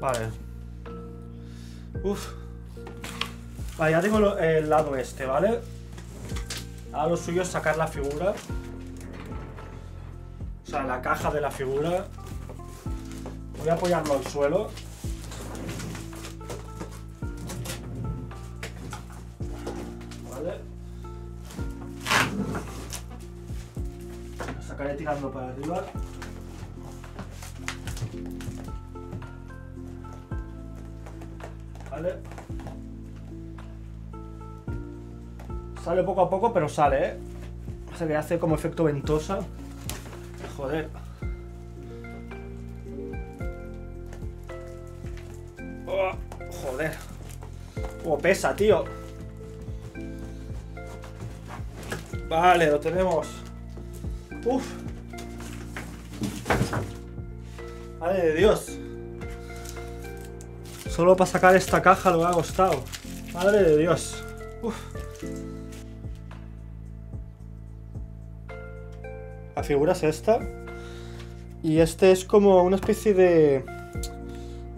Vale. Uf. Vale, ya tengo el lado este, ¿vale? Ahora lo suyo es sacar la figura. O sea, la caja de la figura. Voy a apoyarlo al suelo. Vale. Sacaré tirando para arriba. Sale poco a poco, pero sale, ¿eh? Se le hace como efecto ventosa. Joder. Oh, joder. Oh, pesa, tío. Vale, lo tenemos. Uf. Madre de Dios. Solo para sacar esta caja lo ha costado. Madre de Dios. La figura es esta. Y este es como una especie de,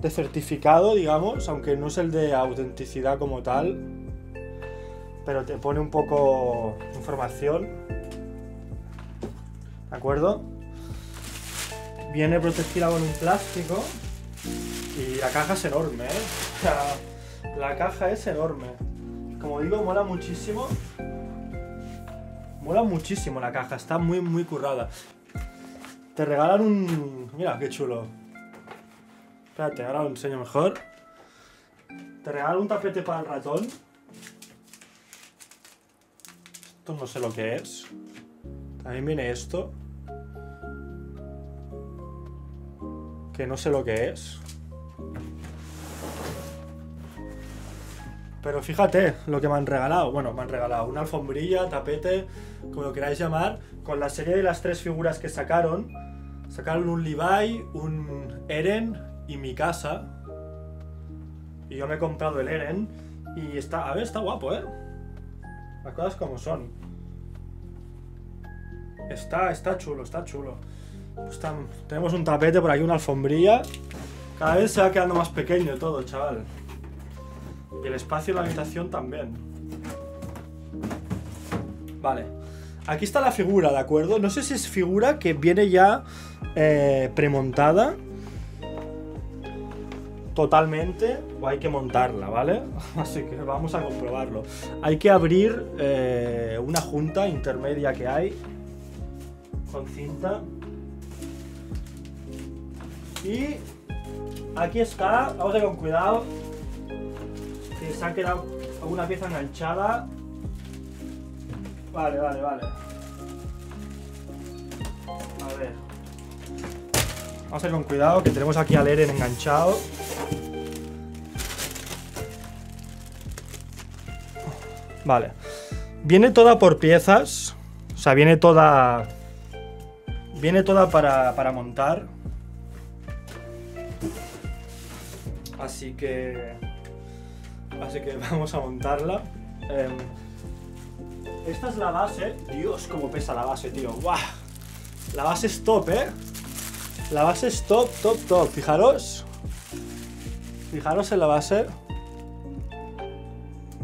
de certificado, digamos, aunque no es el de autenticidad como tal. Pero te pone un poco información. ¿De acuerdo? Viene protegida con un plástico. Y la caja es enorme, ¿eh? La caja es enorme. Como digo, mola muchísimo. Mola muchísimo la caja, está muy, muy currada. Te regalan un... Mira, qué chulo. Espérate, ahora lo enseño mejor. Te regalan un tapete para el ratón. Esto no sé lo que es. También viene esto. Que no sé lo que es. Pero fíjate lo que me han regalado. Bueno, me han regalado una alfombrilla, tapete, como lo queráis llamar, con la serie de las tres figuras que sacaron. Sacaron un Levi, un Eren y mi casa. Y yo me he comprado el Eren. Y está, a ver, está guapo, ¿eh? Las cosas como son. Está, está chulo, está chulo. Está- tenemos un tapete por aquí, una alfombrilla. Cada vez se va quedando más pequeño todo, chaval. Y el espacio en la habitación también. Vale. Aquí está la figura, ¿de acuerdo? No sé si es figura que viene ya eh, premontada. Totalmente. O hay que montarla, ¿vale? Así que vamos a comprobarlo. Hay que abrir eh, una junta intermedia que hay. Con cinta. Y aquí está. Vamos a ir con cuidado se ha quedado alguna pieza enganchada. Vale, vale, vale. A ver. Vamos a ir con cuidado, que tenemos aquí al Eren enganchado. Vale. Viene toda por piezas. O sea, viene toda... Viene toda para, para montar. Así que... Así que vamos a montarla. Em, esta es la base. Dios, cómo pesa la base, tío. ¡Guau! La base es top, ¿eh? La base es top, top, top. Fijaros. Fijaros en la base.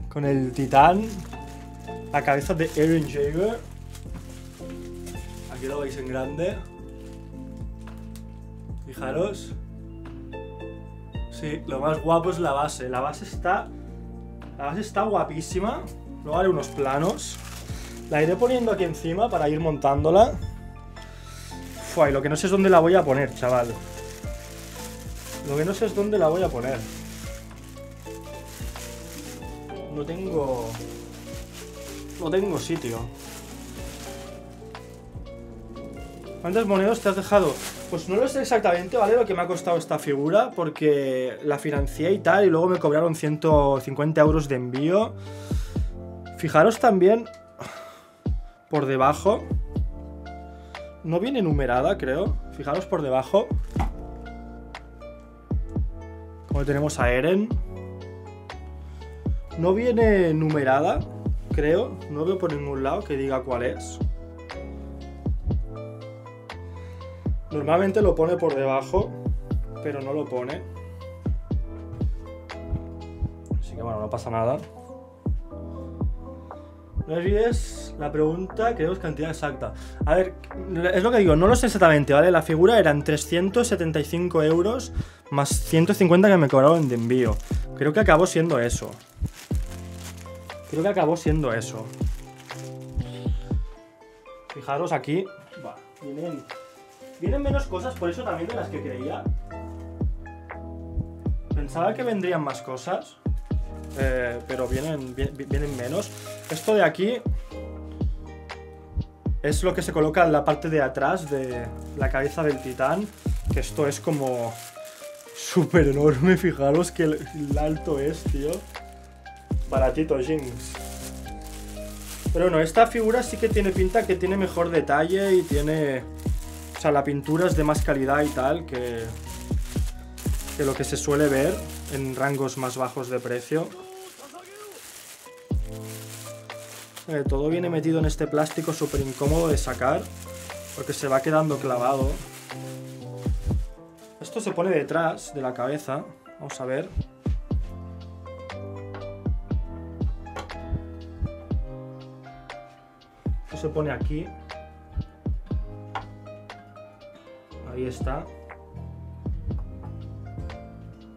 Con el titán. La cabeza de Eren Jaeger. Aquí lo veis en grande. Fijaros. Sí, lo más guapo es la base. La base está. La base está guapísima. Luego haré unos planos. La iré poniendo aquí encima para ir montándola. Fua, y lo que no sé es dónde la voy a poner, chaval. Lo que no sé es dónde la voy a poner. No tengo. No tengo sitio. ¿Cuántas monedas te has dejado? Pues no lo sé exactamente, ¿vale? Lo que me ha costado esta figura, porque la financié y tal, y luego me cobraron 150 euros de envío. Fijaros también por debajo. No viene numerada, creo. Fijaros por debajo. Como tenemos a Eren. No viene numerada, creo. No veo por ningún lado que diga cuál es. Normalmente lo pone por debajo, pero no lo pone. Así que bueno, no pasa nada. No olvides la pregunta, queremos cantidad exacta. A ver, es lo que digo, no lo sé exactamente, ¿vale? La figura eran 375 euros más 150 que me cobraron de envío. Creo que acabó siendo eso. Creo que acabó siendo eso. Fijaros aquí. vienen, vienen menos cosas, por eso también de las que creía. Pensaba que vendrían más cosas. Eh, pero vienen, vienen menos. Esto de aquí es lo que se coloca en la parte de atrás de la cabeza del titán. Que esto es como súper enorme, fijaros que el, alto es, tío. Baratito, Jinx. Pero bueno, esta figura sí que tiene pinta que tiene mejor detalle y tiene... O sea, la pintura es de más calidad y tal que, que lo que se suele ver en rangos más bajos de precio. Eh, todo viene metido en este plástico súper incómodo de sacar porque se va quedando clavado. Esto se pone detrás de la cabeza. Vamos a ver. Esto se pone aquí. Ahí está.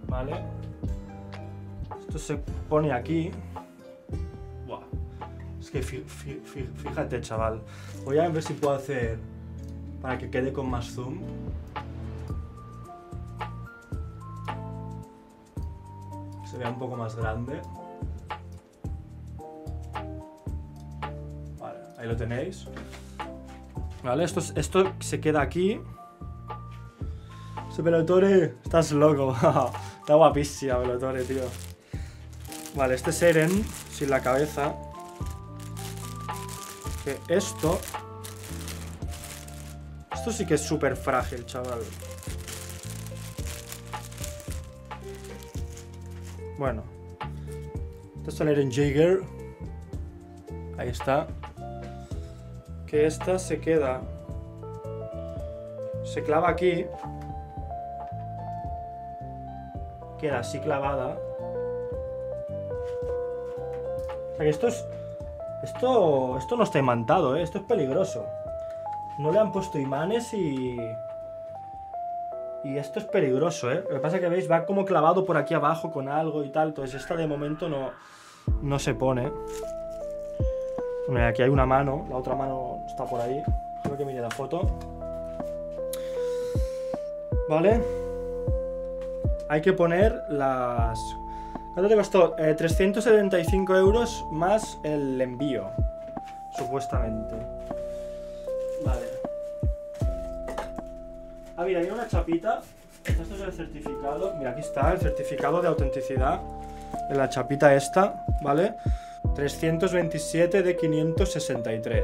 Vale. Esto se pone aquí que fíjate, chaval. Voy a ver si puedo hacer para que quede con más zoom. Se vea un poco más grande. Vale, ahí lo tenéis. Vale, esto, esto se queda aquí. Ese Velotore, estás loco. Está guapísima, Velotore, tío. Vale, este es Eren, sin la cabeza esto... Esto sí que es súper frágil, chaval. Bueno. Esto es el Eren Jaeger. Ahí está. Que esta se queda... Se clava aquí. Queda así clavada. O sea que esto es esto, esto no está imantado, ¿eh? esto es peligroso. No le han puesto imanes y... Y esto es peligroso, ¿eh? Lo que pasa es que veis, va como clavado por aquí abajo con algo y tal. Entonces esta de momento no, no se pone. aquí hay una mano, la otra mano está por ahí. Creo que mire la foto. ¿Vale? Hay que poner las ¿Cuánto te costó? 375 eh, euros más el envío, supuestamente. Vale. Ah, mira, hay una chapita. Esto es el certificado. Mira, aquí está el certificado de autenticidad de la chapita esta, ¿vale? 327 de 563.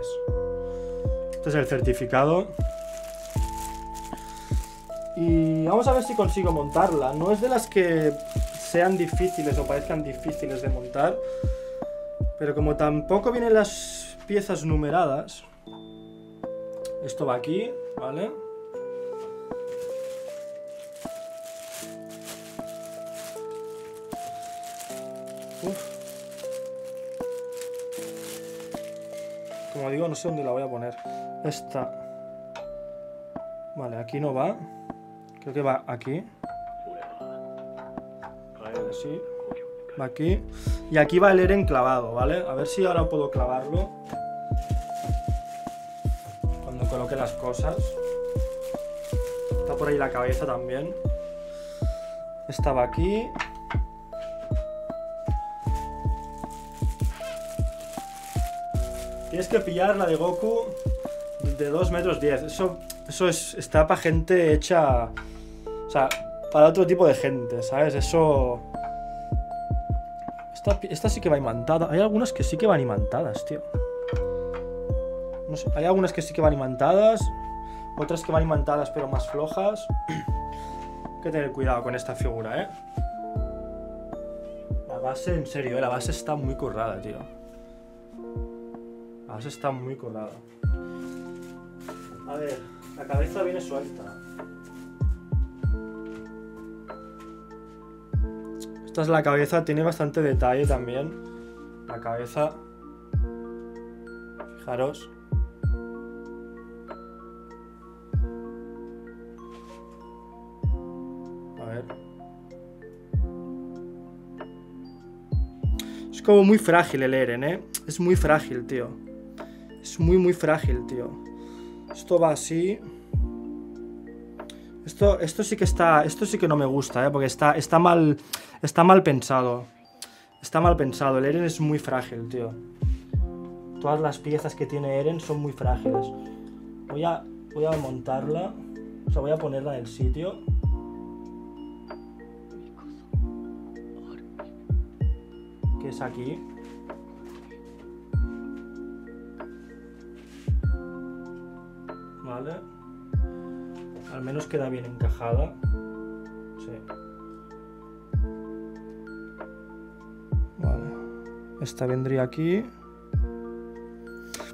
Este es el certificado. Y vamos a ver si consigo montarla. No es de las que sean difíciles o parezcan difíciles de montar. Pero como tampoco vienen las piezas numeradas, esto va aquí, ¿vale? Como digo, no sé dónde la voy a poner. Esta. Vale, aquí no va. Creo que va aquí así. Va aquí. Y aquí va el Eren clavado, ¿vale? A ver si ahora puedo clavarlo. Cuando coloque las cosas. Está por ahí la cabeza también. Estaba aquí. Tienes que pillar la de Goku de 2 metros 10. Eso, eso es, está para gente hecha... Para otro tipo de gente, ¿sabes? Eso... Esta, sí que va imantada. Hay algunas que sí que van imantadas, tío. No sé, hay algunas que sí que van imantadas. Otras que van imantadas pero más flojas. Hay que tener cuidado con esta figura, ¿eh? La base, en serio, ¿eh? la base está muy currada, tío. La base está muy currada. A ver, la cabeza viene suelta. Esta es la cabeza, tiene bastante detalle también. La cabeza. Fijaros. A ver. Es como muy frágil el Eren, ¿eh? Es muy frágil, tío. Es muy, muy frágil, tío. Esto va así. Esto, esto sí que está. Esto sí que no me gusta, ¿eh? Porque está, está mal. Está mal pensado. Está mal pensado. El Eren es muy frágil, tío. Todas las piezas que tiene Eren son muy frágiles. Voy a, voy a montarla. O sea, voy a ponerla en el sitio. Que es aquí. Vale. Al menos queda bien encajada. Sí. Esta vendría aquí.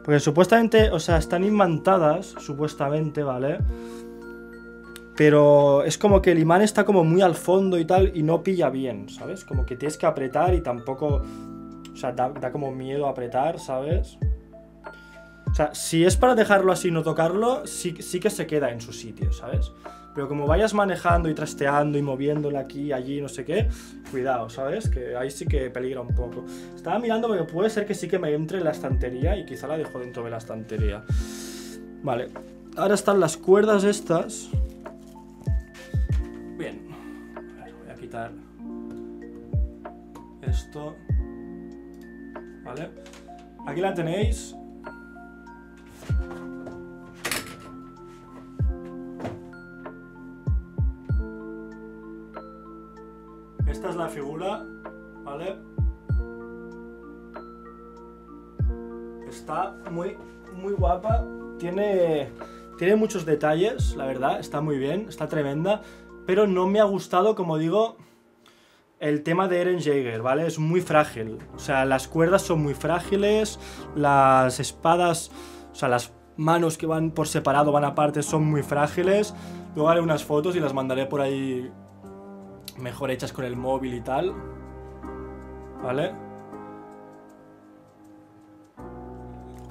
Porque supuestamente, o sea, están imantadas, supuestamente, ¿vale? Pero es como que el imán está como muy al fondo y tal y no pilla bien, ¿sabes? Como que tienes que apretar y tampoco... O sea, da, da como miedo apretar, ¿sabes? O sea, si es para dejarlo así y no tocarlo, sí, que se queda en su sitio, ¿sabes? Pero como vayas manejando y trasteando y moviéndole aquí, allí, no sé qué, cuidado, ¿sabes? Que ahí sí que peligra un poco. Estaba mirando porque puede ser que sí que me entre en la estantería y quizá la dejo dentro de la estantería. Vale, ahora están las cuerdas estas. Bien, voy a quitar esto. Vale, aquí la tenéis. Esta es la figura, ¿vale? Está muy, muy guapa. Tiene, tiene muchos detalles, la verdad. Está muy bien, está tremenda. Pero no me ha gustado, como digo, el tema de Eren Jaeger, ¿vale? Es muy frágil. O sea, las cuerdas son muy frágiles. Las espadas, o sea, las manos que van por separado, van aparte, son muy frágiles. Luego haré unas fotos y las mandaré por ahí mejor hechas con el móvil y tal. ¿Vale?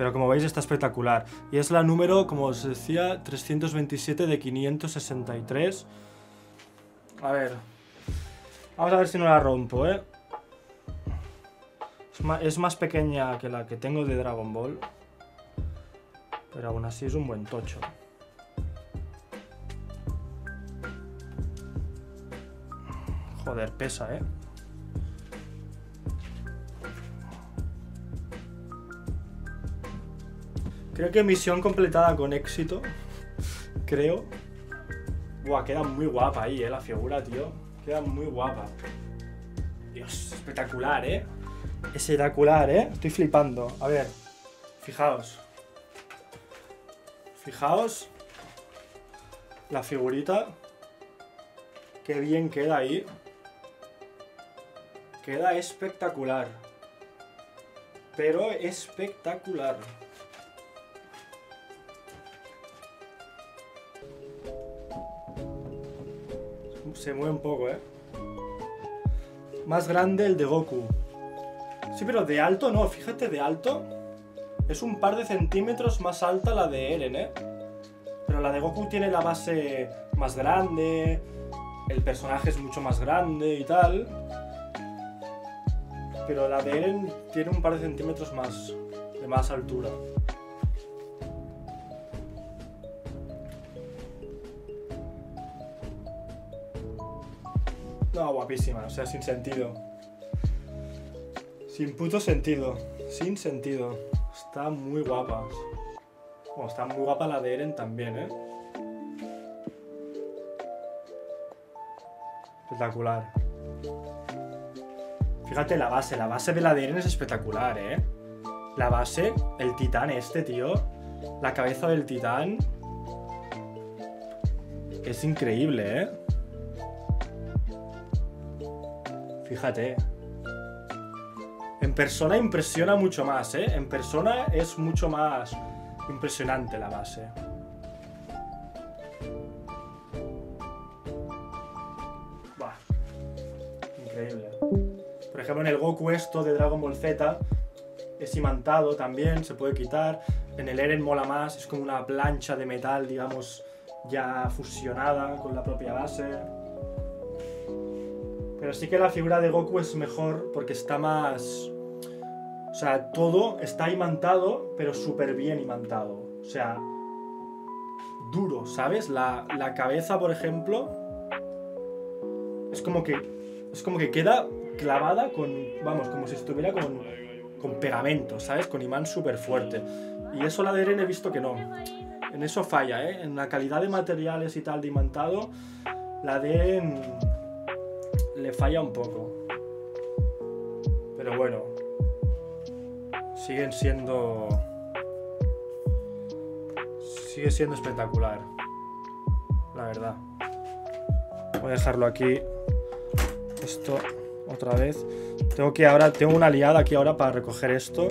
Pero como veis está espectacular. Y es la número, como os decía, 327 de 563. A ver. Vamos a ver si no la rompo, ¿eh? Es más, pequeña que la que tengo de Dragon Ball. Pero aún así es un buen tocho. Joder, pesa, ¿eh? Creo que misión completada con éxito. Creo. Buah, queda muy guapa ahí, ¿eh? La figura, tío. Queda muy guapa. Dios, espectacular, ¿eh? Espectacular, ¿eh? Estoy flipando. A ver, fijaos. Fijaos. La figurita. Qué bien queda ahí. Queda espectacular. Pero espectacular. Se mueve un poco, ¿eh? Más grande el de Goku. Sí, pero de alto no, fíjate, de alto. Es un par de centímetros más alta la de Eren, ¿eh? Pero la de Goku tiene la base más grande, el personaje es mucho más grande y tal. Pero la de Eren tiene un par de centímetros más, de más altura. No, guapísima, o sea, sin sentido. Sin puto sentido. Sin sentido. Está muy guapa. Bueno, está muy guapa la de Eren también, ¿eh? Espectacular. Fíjate la base, la base de la de Eren es espectacular, ¿eh? La base, el titán este, tío. La cabeza del titán. Es increíble, ¿eh? Fíjate. En persona impresiona mucho más, ¿eh? En persona es mucho más impresionante la base. Ejemplo, en el Goku esto de Dragon Ball Z es imantado también, se puede quitar. En el Eren mola más, es como una plancha de metal, digamos, ya fusionada con la propia base. Pero sí que la figura de Goku es mejor porque está más... O sea, todo está imantado, pero súper bien imantado. O sea, duro, ¿sabes? La, la cabeza, por ejemplo, es como que es como que queda clavada con, vamos, como si estuviera con, con pegamento, ¿sabes? Con imán súper fuerte. Y eso la de Eren he visto que no. En eso falla, ¿eh? En la calidad de materiales y tal de imantado, la de Eren le falla un poco. Pero bueno, siguen siendo... Sigue siendo espectacular, la verdad. Voy a dejarlo aquí. Esto otra vez. Tengo que ahora, tengo una liada aquí ahora para recoger esto.